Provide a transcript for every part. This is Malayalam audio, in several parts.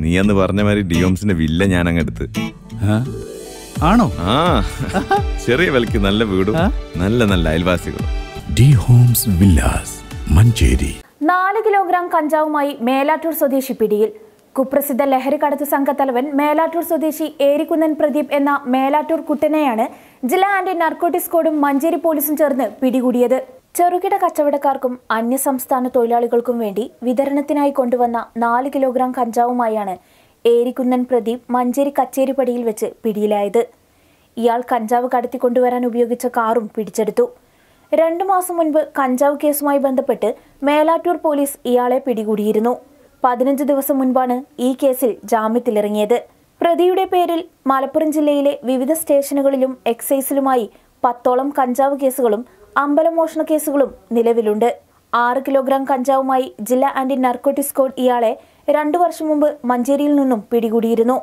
നീ അന്ന് പറഞ്ഞ മാതിരി ഡിയോംസിന്റെ വില്ല ഞാൻ അങ്ങ് എടുത്ത് ആണോ? ആ ചെറിയ വിലക്ക് നല്ല വീടും നല്ല നല്ല അയൽവാസികളും. D Homes Villas Manjeri. നാല് കിലോഗ്രാം കഞ്ചാവുമായി മേലാറ്റൂർ സ്വദേശി പിടിയിൽ. കുപ്രസിദ്ധ ലഹരി കടത്ത് സംഘത്തലവൻ മേലാറ്റൂർ സ്വദേശി ഏരിക്കുന്നൻ പ്രദീപ് എന്ന മേലാറ്റൂർ കുട്ടനെയാണ് ജില്ലാ ആന്റി നർക്കോട്ടിക്സ് കോഡും മഞ്ചേരി പോലീസും ചേർന്ന് പിടികൂടിയത്. ചെറുകിട കച്ചവടക്കാർക്കും അന്യസംസ്ഥാന തൊഴിലാളികൾക്കും വേണ്ടി വിതരണത്തിനായി കൊണ്ടുവന്ന നാല് കിലോഗ്രാം കഞ്ചാവുമായാണ് ഏരിക്കുന്നൻ പ്രദീപ് മഞ്ചേരി കച്ചേരിപ്പടിയിൽ വെച്ച് പിടിയിലായത്. ഇയാൾ കഞ്ചാവ് കടത്തിക്കൊണ്ടുവരാൻ ഉപയോഗിച്ച കാറും പിടിച്ചെടുത്തു. രണ്ടു മാസം മുൻപ് കഞ്ചാവ് കേസുമായി ബന്ധപ്പെട്ട് മേലാറ്റൂർ പോലീസ് ഇയാളെ പിടികൂടിയിരുന്നു. പതിനഞ്ച് ദിവസം മുൻപാണ് ഈ കേസിൽ ജാമ്യത്തിലിറങ്ങിയത്. പ്രതിയുടെ പേരിൽ മലപ്പുറം ജില്ലയിലെ വിവിധ സ്റ്റേഷനുകളിലും എക്സൈസിലുമായി പത്തോളം കഞ്ചാവ് കേസുകളും അമ്പലമോഷണ കേസുകളും നിലവിലുണ്ട്. ആറ് കിലോഗ്രാം കഞ്ചാവുമായി ജില്ലാ ആന്റി നർക്കോട്ടിക് സ്ക്വാഡ് ഇയാളെ രണ്ടു വർഷം മുമ്പ് മഞ്ചേരിയിൽ നിന്നും പിടികൂടിയിരുന്നു.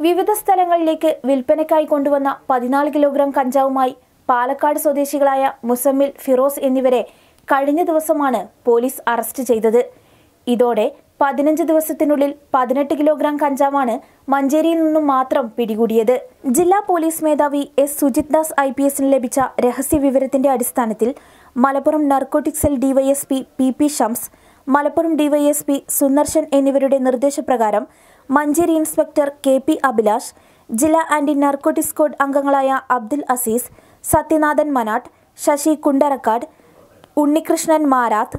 വിവിധ സ്ഥലങ്ങളിലേക്ക് വിൽപ്പനയ്ക്കായി കൊണ്ടുവന്ന പതിനാല് കിലോഗ്രാം കഞ്ചാവുമായി പാലക്കാട് സ്വദേശികളായ മുസമ്മിൽ ഫിറോസ് എന്നിവരെ കഴിഞ്ഞ ദിവസമാണ് പോലീസ് അറസ്റ്റ് ചെയ്തത്. ഇതോടെ പതിനഞ്ച് ദിവസത്തിനുള്ളിൽ പതിനെട്ട് കിലോഗ്രാം കഞ്ചാവാണ് മഞ്ചേരിയിൽ നിന്നും മാത്രം പിടികൂടിയത്. ജില്ലാ പോലീസ് മേധാവി S. Sujith Das I P എസിന് ലഭിച്ച രഹസ്യ വിവരത്തിന്റെ അടിസ്ഥാനത്തിൽ Malappuram narcotic cell DYSP P P Shams Malappuram DYSP Sudarshan എന്നിവരുടെ നിർദ്ദേശപ്രകാരം Manjeri inspector K P Abhilash ജില്ലാ ആന്റി നർക്കോട്ടിക് സ്ക്വാഡ് അംഗങ്ങളായ അബ്ദുൽ അസീസ് സത്യനാഥൻ മനാട്ട് ശശി കുണ്ടറക്കാട് ഉണ്ണികൃഷ്ണൻ മാരാത്ത്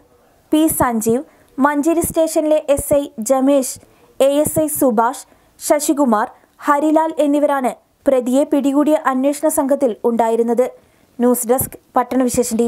പി സഞ്ജീവ് മഞ്ചേരി സ്റ്റേഷനിലെ S I Jamesh A S I Subhash Sasikumar Harilal എന്നിവരാണ് പ്രതിയെ പിടികൂടിയ അന്വേഷണ സംഘത്തിൽ ഉണ്ടായിരുന്നത്. News desk പട്ടണവിശേഷൻ T